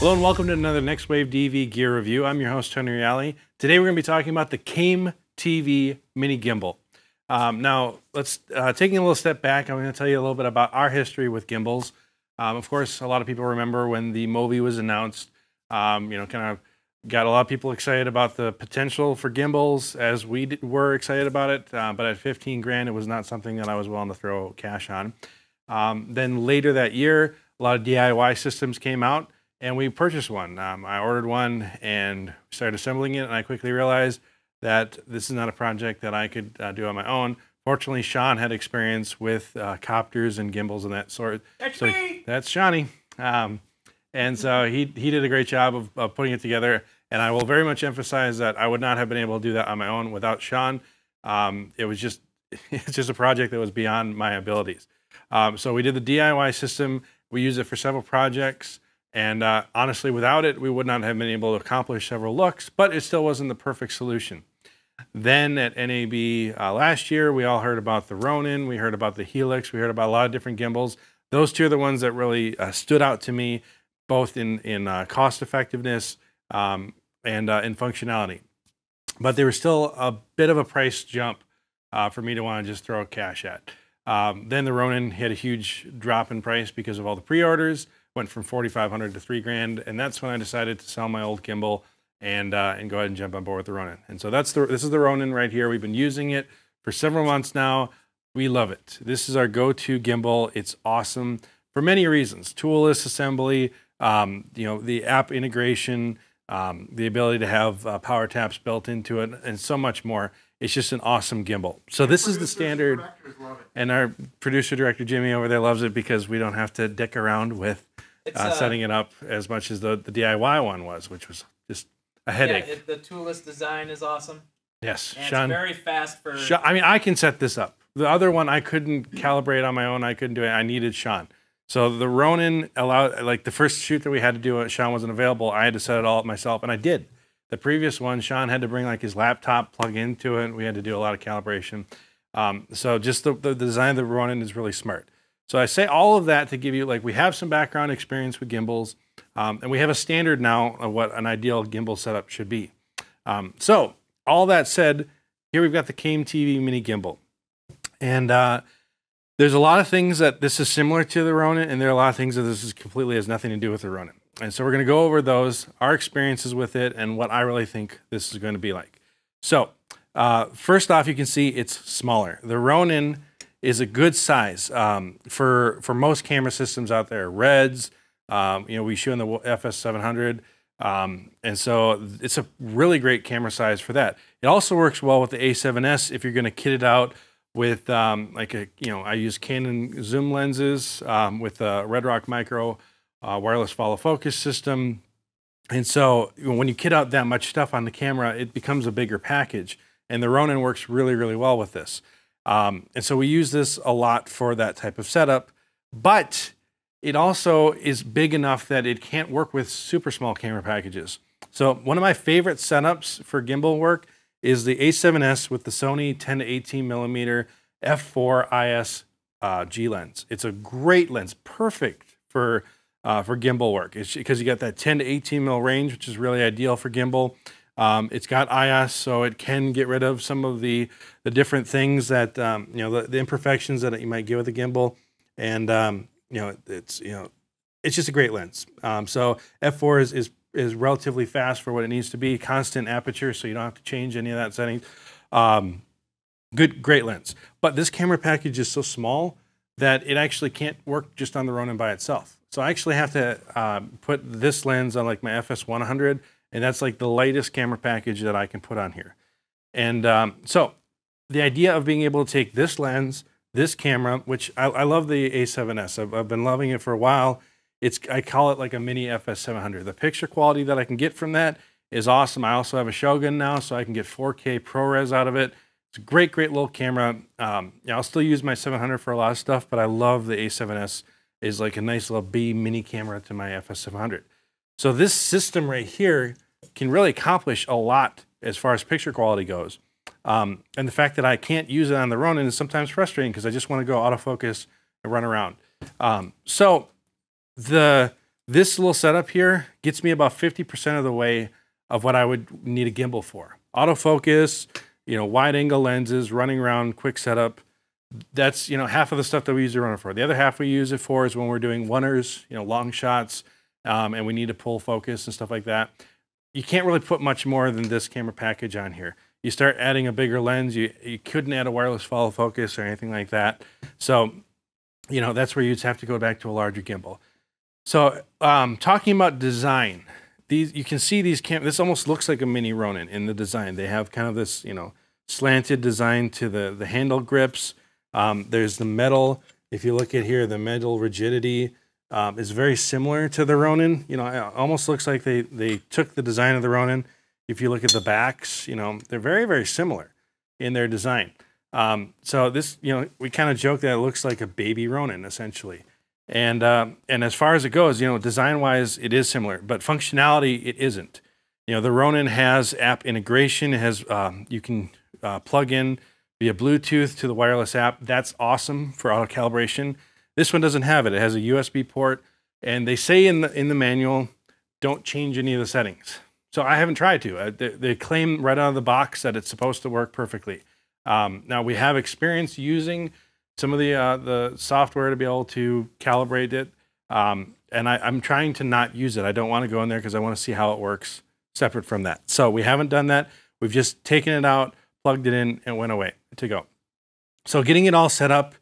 Hello and welcome to another Next Wave DV gear review. I'm your host, Tony Reale. Today we're going to be talking about the Came TV Mini Gimbal. Um, now, let's uh, taking a little step back. I'm going to tell you a little bit about our history with gimbals. Um, of course, a lot of people remember when the Movi was announced. Um, you know, kind of got a lot of people excited about the potential for gimbals, as we were excited about it. Uh, but at 15 grand, it was not something that I was willing to throw cash on. Um, then later that year, a lot of DIY systems came out, and we purchased one. Um, I ordered one and started assembling it, and I quickly realized that this is not a project that I could uh, do on my own. Fortunately, Sean had experience with uh, copters and gimbals and that sort. That's so me. That's Shawnee. Um, and so he, he did a great job of, of, putting it together. And I will very much emphasize that I would not have been able to do that on my own without Sean. Um, it was just it's just a project that was beyond my abilities. Um, so we did the DIY system. We used it for several projects. And uh, honestly, without it, we would not have been able to accomplish several looks, but it still wasn't the perfect solution. Then at NAB uh, last year, we all heard about the Ronin, we heard about the Helix, we heard about a lot of different gimbals. Those two are the ones that really uh, stood out to me, both in in uh, cost effectiveness um, and uh, in functionality. But there was still a bit of a price jump uh, for me to want to just throw cash at. Um, then the Ronin hit a huge drop in price because of all the pre-orders. Went from 4,500 to three grand, and that's when I decided to sell my old gimbal and uh, and go ahead and jump on board with the Ronin. And so that's the this is the Ronin right here. We've been using it for several months now. We love it. This is our go-to gimbal. It's awesome for many reasons. Toolless assembly, um, you know, the app integration, um, the ability to have uh, power taps built into it, and so much more. It's just an awesome gimbal. So this is the standard, and our producer director Jimmy over there loves it because we don't have to dick around with uh, uh, setting it up as much as the the DIY one was, which was just a headache. Yeah, it, the toolless design is awesome. Yes, and Sean. very fast for. Sean, I mean, I can set this up. The other one I couldn't calibrate on my own. I couldn't do it. I needed Sean. So the Ronin allowed, like the first shoot that we had to do, it Sean wasn't available. I had to set it all up myself, and I did. The previous one, Sean had to bring like his laptop, plug into it. We had to do a lot of calibration. Um, so just the, the design of the Ronin is really smart. So I say all of that to give you like we have some background experience with gimbals. Um, and we have a standard now of what an ideal gimbal setup should be. Um, so all that said, here we've got the CAME-TV mini gimbal. And uh, there's a lot of things that this is similar to the Ronin, and there are a lot of things that this is completely has nothing to do with the Ronin. And so we're going to go over those, our experiences with it, and what I really think this is going to be like. So uh, first off, you can see it's smaller. The Ronin is a good size um, for for most camera systems out there. Reds, um, you know, we shoot in the FS700. Um, and so it's a really great camera size for that. It also works well with the A7S if you're going to kit it out with um, like a, you know, I use Canon zoom lenses um, with a Redrock Micro uh, wireless follow focus system. And so when you kit out that much stuff on the camera, it becomes a bigger package. And the Ronin works really, really well with this. Um, and so we use this a lot for that type of setup. But it also is big enough that it can't work with super small camera packages. So one of my favorite setups for gimbal work is the A7S with the Sony 10 to 18 millimeter f4 IS uh, G lens. It's a great lens, perfect for uh, for gimbal work. Because you got that 10 to 18 mil range, which is really ideal for gimbal. Um, it's got IS, so it can get rid of some of the the different things that um, you know the, the, imperfections that you might get with a gimbal, and um, you know, it's you know, it's just a great lens. Um, so f4 is, is is relatively fast for what it needs to be. Constant aperture, so you don't have to change any of that setting. Um, good, great lens. But this camera package is so small that it actually can't work just on the Ronin by itself. So I actually have to put this lens on like my FS100, and that's like the lightest camera package that I can put on here. And um, so the idea of being able to take this lens this camera, which I, I love the A7S. I've, I've, been loving it for a while. It's I call it like a mini FS700. The picture quality that I can get from that is awesome. I also have a Shogun now, so I can get 4K ProRes out of it. It's a great, great little camera. Um, yeah, I'll still use my 700 for a lot of stuff, but I love the A7S. is like a nice little B mini camera to my FS700. So this system right here can really accomplish a lot as far as picture quality goes. Um, and the fact that I can't use it on the Ronin is sometimes frustrating because I just want to go autofocus and run around. Um, so the this little setup here gets me about 50% of the way of what I would need a gimbal for. Autofocus, you know, wide angle lenses, running around, quick setup. That's, you know, half of the stuff that we use the Ronin for. The other half we use it for is when we're doing oners, you know, long shots, um, and we need to pull focus and stuff like that. You can't really put much more than this camera package on here. You start adding a bigger lens, you, you couldn't add a wireless follow focus or anything like that. So, you know, that's where you'd have to go back to a larger gimbal. So, um, talking about design, these you can see these cam. This almost looks like a mini Ronin in the design. They have kind of this, you know, slanted design to the the handle grips. Um, there's the metal. If you look at here, the metal rigidity um, is very similar to the Ronin. You know, it almost looks like they they took the design of the Ronin. If you look at the backs, you know, they're very very similar in their design. Um, so this, you know, we kind of joke that it looks like a baby Ronin essentially. And uh, and as far as it goes, you know, design wise, it is similar, but functionality, it isn't. You know, the Ronin has app integration. It has um, you can uh, plug in via Bluetooth to the wireless app. That's awesome for auto calibration. This one doesn't have it. It has a USB port, and they say in the in the manual, don't change any of the settings. So I haven't tried to. Uh, they, they, claim right out of the box that it's supposed to work perfectly. Um, now we have experience using some of the uh, the software to be able to calibrate it. Um, and I, am trying to not use it. I don't want to go in there because I want to see how it works separate from that. So we haven't done that. We've just taken it out, plugged it in, and went away to go. So getting it all set up,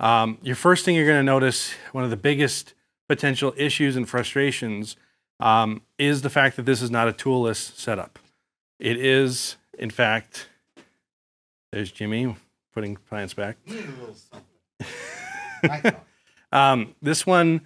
um, your first thing you're going to notice, one of the biggest potential issues and frustrations um, is the fact that this is not a toolless setup. It is, in fact, there's Jimmy putting plants back. um, this one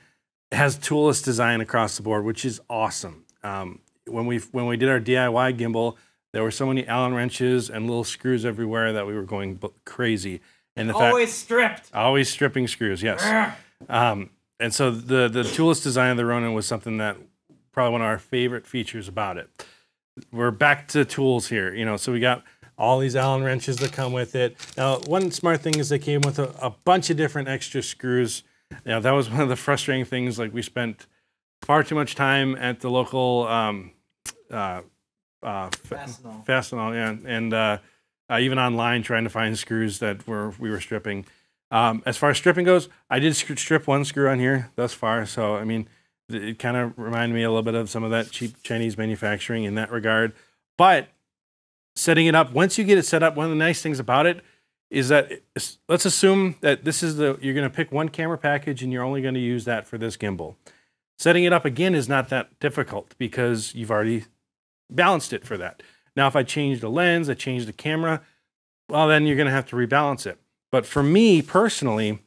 has toolless design across the board, which is awesome. Um, when we when we did our DIY gimbal, there were so many Allen wrenches and little screws everywhere that we were going crazy. And the always fact, stripped, always stripping screws. Yes. Um, and so the the toolless design of the Ronin was something that probably one of our favorite features about it. We're back to tools here, you know. So we got all these Allen wrenches that come with it. Now, one smart thing is they came with a, a bunch of different extra screws. Now, that was one of the frustrating things. Like we spent far too much time at the local um, uh, uh, Fastenal. Fastenal, yeah, and uh, uh, even online trying to find screws that were we were stripping. Um, as far as stripping goes, I did strip one screw on here thus far. So I mean, it kind of reminded me a little bit of some of that cheap Chinese manufacturing in that regard. But setting it up. Once you get it set up, one of the nice things about it is that let's assume that this is the you're going to pick one camera package and you're only going to use that for this gimbal. Setting it up again is not that difficult because you've already balanced it for that. Now, if I change the lens, I change the camera, well, then you're going to have to rebalance it. But for me personally,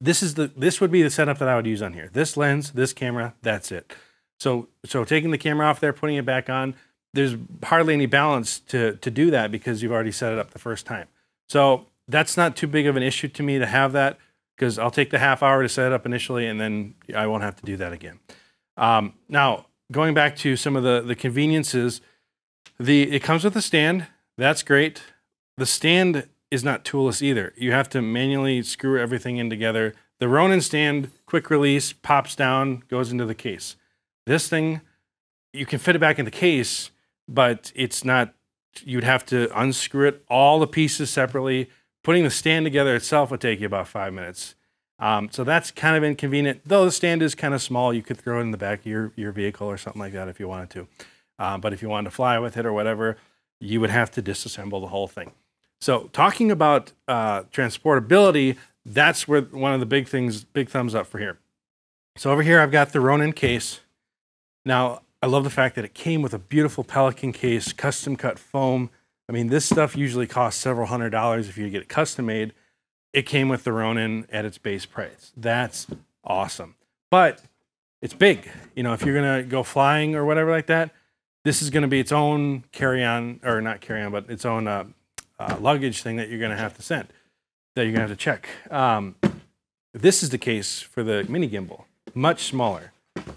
this is the this would be the setup that I would use on here. This lens, this camera, that's it. So so taking the camera off there, putting it back on, there's hardly any balance to to do that because you've already set it up the first time. So that's not too big of an issue to me to have that because I'll take the half hour to set it up initially and then I won't have to do that again. Um, now going back to some of the the conveniences, the it comes with a stand. That's great. The stand is not toolless either. You have to manually screw everything in together. The Ronin stand, quick release, pops down, goes into the case. This thing, you can fit it back in the case, but it's not, you'd have to unscrew it, all the pieces separately. Putting the stand together itself would take you about five minutes. Um, so that's kind of inconvenient, though the stand is kind of small. You could throw it in the back of your, your vehicle or something like that if you wanted to. Um, but if you wanted to fly with it or whatever, you would have to disassemble the whole thing. So talking about uh, transportability, that's where one of the big things, big thumbs up for here. So over here, I've got the Ronin case. Now, I love the fact that it came with a beautiful Pelican case, custom cut foam. I mean, this stuff usually costs several hundred dollars if you get it custom made. It came with the Ronin at its base price. That's awesome. But it's big. You know, if you're going to go flying or whatever like that, this is going to be its own carry on, or not carry on, but its own uh, uh, luggage thing that you're going to have to send, that you're going to have to check. Um, this is the case for the mini gimbal, much smaller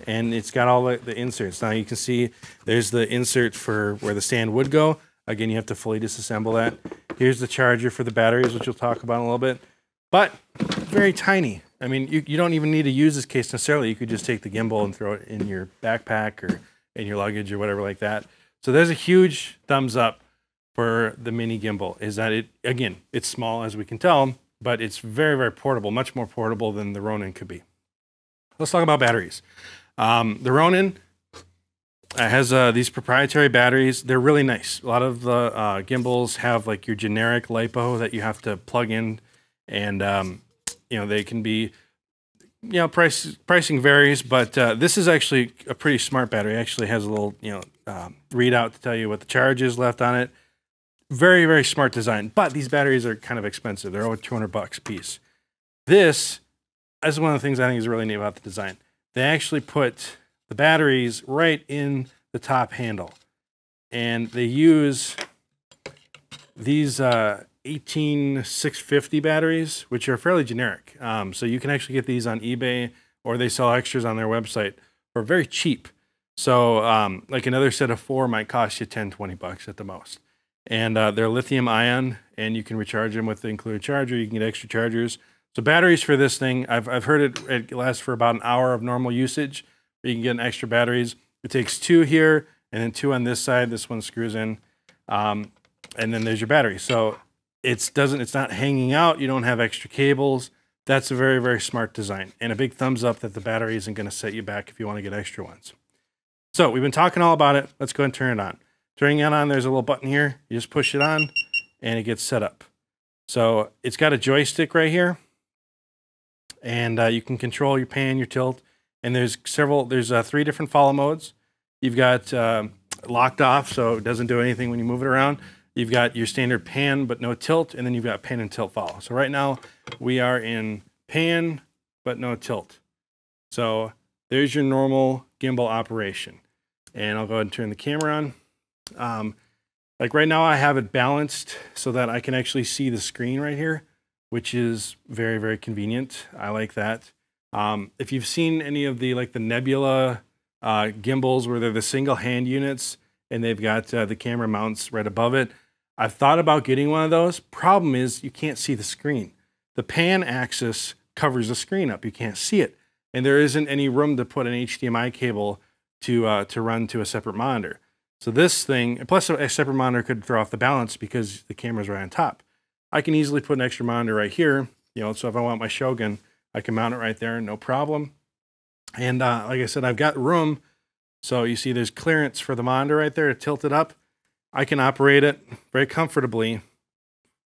and it's got all the, the inserts. Now you can see there's the insert for where the stand would go. Again, you have to fully disassemble that. Here's the charger for the batteries, which we'll talk about in a little bit. But very tiny. I mean, you, you don't even need to use this case necessarily. You could just take the gimbal and throw it in your backpack or in your luggage or whatever like that. So there's a huge thumbs up for the mini gimbal. Is that it? Again, it's small as we can tell, but it's very very portable, much more portable than the Ronin could be. Let's talk about batteries. Um, the Ronin uh, has uh, these proprietary batteries. They're really nice. A lot of the uh, gimbals have like your generic lipo that you have to plug in, and um, you know they can be, you know, price pricing varies. But uh, this is actually a pretty smart battery. It actually has a little you know um, readout to tell you what the charge is left on it. Very very smart design. But these batteries are kind of expensive. They're over 200 bucks a piece. This is one of the things I think is really neat about the design. They actually put the batteries right in the top handle. And they use these uh, 18650 batteries, which are fairly generic. Um, so you can actually get these on eBay or they sell extras on their website for very cheap. So um, like another set of four might cost you 10, 20 bucks at the most. And uh, they're lithium ion and you can recharge them with the included charger. You can get extra chargers. So batteries for this thing, I've, I've heard it, it lasts for about an hour of normal usage. But You can get an extra batteries. It takes two here and then two on this side. This one screws in. Um, and then there's your battery. So it's doesn't it's not hanging out. You don't have extra cables. That's a very, very smart design. And a big thumbs up that the battery isn't going to set you back if you want to get extra ones. So we've been talking all about it. Let's go and turn it on. Turning it on, there's a little button here. You just push it on and it gets set up. So it's got a joystick right here. And uh, you can control your pan, your tilt. And there's several, there's uh, three different follow modes. You've got uh, locked off, so it doesn't do anything when you move it around. You've got your standard pan, but no tilt, and then you've got pan and tilt follow. So right now we are in pan, but no tilt. So there's your normal gimbal operation. And I'll go ahead and turn the camera on. Um, like right now I have it balanced so that I can actually see the screen right here, which is very, very convenient. I like that. Um, if you've seen any of the like the Nebula uh, gimbals where they're the single hand units and they've got uh, the camera mounts right above it, I've thought about getting one of those. Problem is you can't see the screen. The pan axis covers the screen up. You can't see it. And there isn't any room to put an HDMI cable to, uh, to run to a separate monitor. So this thing, plus a separate monitor could throw off the balance because the camera's right on top. I can easily put an extra monitor right here. You know, so if I want my Shogun, I can mount it right there, no problem. And uh, like I said, I've got room. So you see there's clearance for the monitor right there to tilt it up. I can operate it very comfortably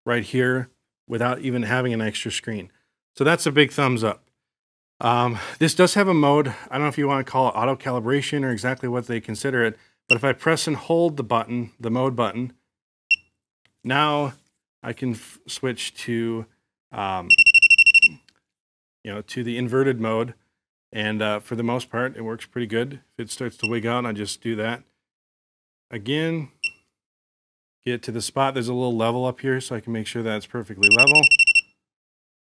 right here without even having an extra screen. So that's a big thumbs up. Um, this does have a mode. I don't know if you want to call it auto calibration or exactly what they consider it, but if I press and hold the button, the mode button, now I can switch to um, you know, to the inverted mode. And uh, for the most part, it works pretty good. If it starts to wig out, I just do that. Again, get to the spot. There's a little level up here, so I can make sure that it's perfectly level.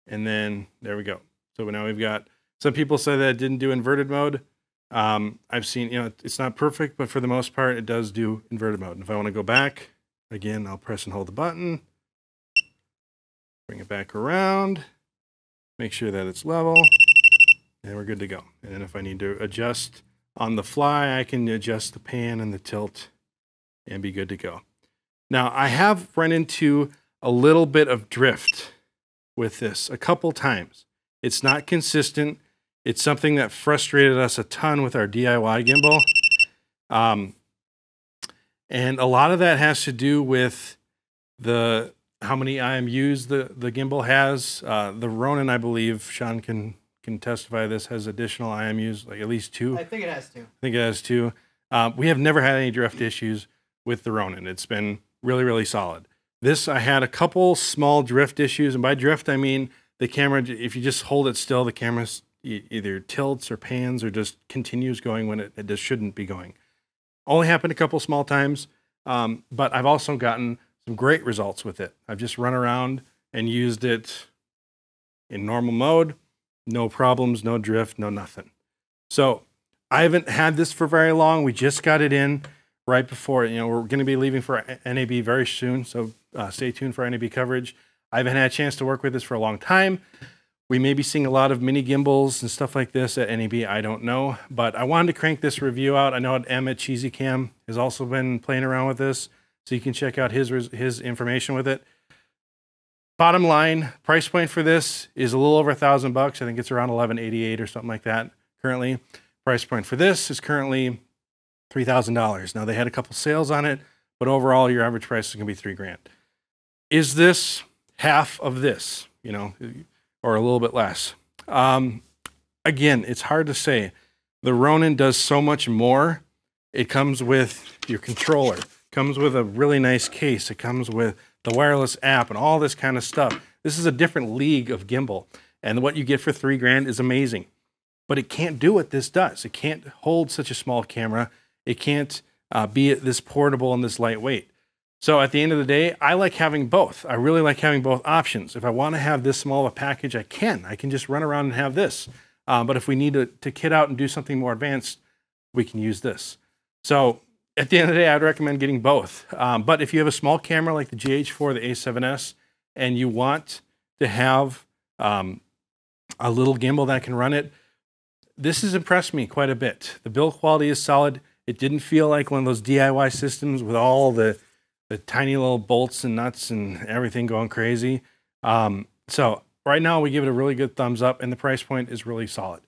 And then there we go. So now we've got, some people say that it didn't do inverted mode. Um, I've seen, you know, it's not perfect, but for the most part, it does do inverted mode. And if I want to go back, again, I'll press and hold the button. Bring it back around make sure that it's level, and we're good to go. And then if I need to adjust on the fly, I can adjust the pan and the tilt and be good to go. Now, I have run into a little bit of drift with this a couple times. It's not consistent. It's something that frustrated us a ton with our DIY gimbal. Um, and a lot of that has to do with the how many IMUs the, the gimbal has. Uh, the Ronin, I believe, Sean can can testify this has additional IMUs, like at least two. I think it has two. I think it has two. Uh, we have never had any drift issues with the Ronin. It's been really, really solid. This, I had a couple small drift issues, and by drift, I mean the camera, if you just hold it still, the camera either tilts or pans or just continues going when it, it just shouldn't be going. Only happened a couple small times, um, but I've also gotten some great results with it. I've just run around and used it in normal mode, no problems, no drift, no nothing. So I haven't had this for very long. We just got it in right before, you know, we're going to be leaving for NAB very soon. So uh, stay tuned for NAB coverage. I haven't had a chance to work with this for a long time. We may be seeing a lot of mini gimbals and stuff like this at NAB. I don't know, but I wanted to crank this review out. I know Emm at Cheesycam has also been playing around with this, so you can check out his his information with it. Bottom line, price point for this is a little over a thousand bucks. I think it's around 1188 or something like that currently. Price point for this is currently $3,000. Now they had a couple sales on it, but overall your average price is going to be three grand. Is this half of this, you know, or a little bit less? Um, again, it's hard to say. The Ronin does so much more. It comes with your controller, comes with a really nice case. It comes with the wireless app and all this kind of stuff. This is a different league of gimbal. And what you get for three grand is amazing. But it can't do what this does. It can't hold such a small camera. It can't uh, be this portable and this lightweight. So at the end of the day, I like having both. I really like having both options. If I want to have this small of a package, I can. I can just run around and have this. Um, but if we need to, to kit out and do something more advanced, we can use this. So at the end of the day, I'd recommend getting both. Um, but if you have a small camera like the GH4, the A7S, and you want to have um, a little gimbal that can run it, this has impressed me quite a bit. The build quality is solid. It didn't feel like one of those DIY systems with all the the tiny little bolts and nuts and everything going crazy. Um, so right now we give it a really good thumbs up and the price point is really solid.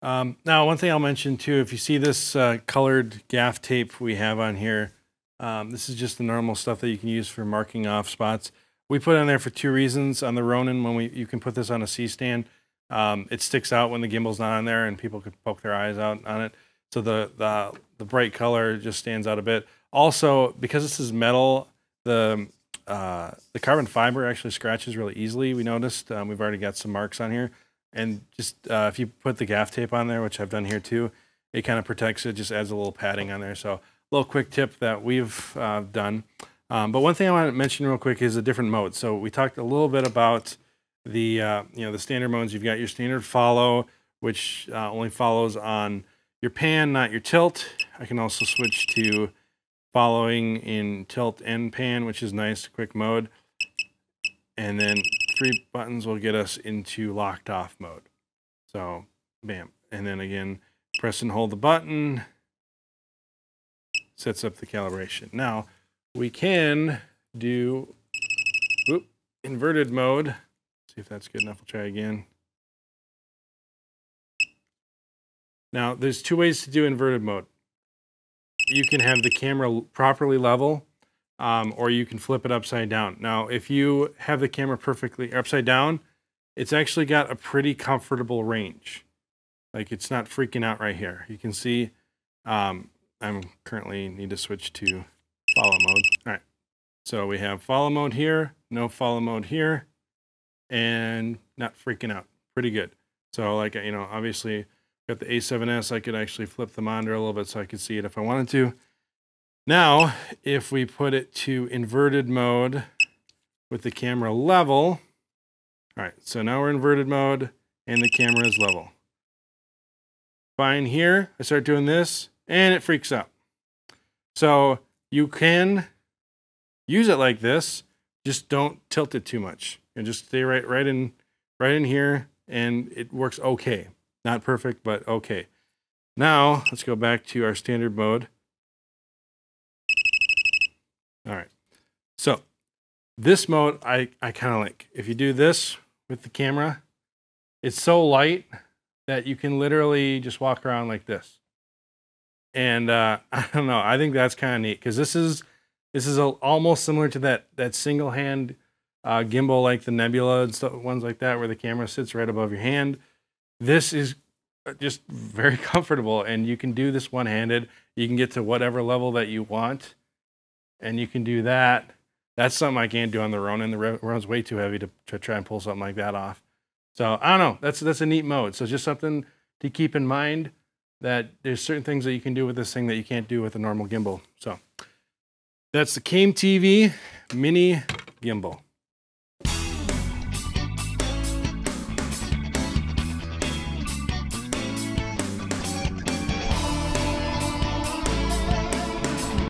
Um, now, one thing I'll mention too, if you see this uh, colored gaff tape we have on here, um, this is just the normal stuff that you can use for marking off spots. We put it on there for two reasons. On the Ronin, when we you can put this on a C-stand, um, it sticks out when the gimbal's not on there and people could poke their eyes out on it. So the, the, the bright color just stands out a bit. Also, because this is metal, the uh, the carbon fiber actually scratches really easily. We noticed um, we've already got some marks on here, and just uh, if you put the gaff tape on there, which I've done here too, it kind of protects it. Just adds a little padding on there. So a little quick tip that we've uh, done. Um, but one thing I want to mention real quick is a different mode. So we talked a little bit about the uh, you know the standard modes. You've got your standard follow, which uh, only follows on your pan, not your tilt. I can also switch to following in tilt and pan, which is nice, quick mode. And then three buttons will get us into locked off mode. So, bam. And then again, press and hold the button, sets up the calibration. Now, we can do whoop, inverted mode. See if that's good enough. We'll try again. Now, there's two ways to do inverted mode you can have the camera properly level um, or you can flip it upside down. Now, if you have the camera perfectly upside down, it's actually got a pretty comfortable range. Like it's not freaking out right here. You can see um, I'm currently need to switch to follow mode. All right. So we have follow mode here, no follow mode here, and not freaking out. Pretty good. So like, you know, obviously Got the A7S, I could actually flip the monitor a little bit so I could see it if I wanted to. Now, if we put it to inverted mode with the camera level, all right, so now we're inverted mode and the camera is level. Fine here, I start doing this and it freaks out. So you can use it like this, just don't tilt it too much and just stay right, right in, right in here and it works okay. Not perfect, but okay. Now, let's go back to our standard mode. All right. So this mode, I, I kind of like. If you do this with the camera, it's so light that you can literally just walk around like this. And uh, I don't know. I think that's kind of neat because this is this is a, almost similar to that that single hand uh, gimbal like the Nebula and stuff, ones like that, where the camera sits right above your hand. This is uh, just very comfortable, and you can do this one-handed. You can get to whatever level that you want, and you can do that. That's something I can't do on the Ronin. The Ronin's way too heavy to, to try and pull something like that off. So I don't know. That's that's a neat mode. So just something to keep in mind that there's certain things that you can do with this thing that you can't do with a normal gimbal. So that's the CAME-TV Mini Gimbal.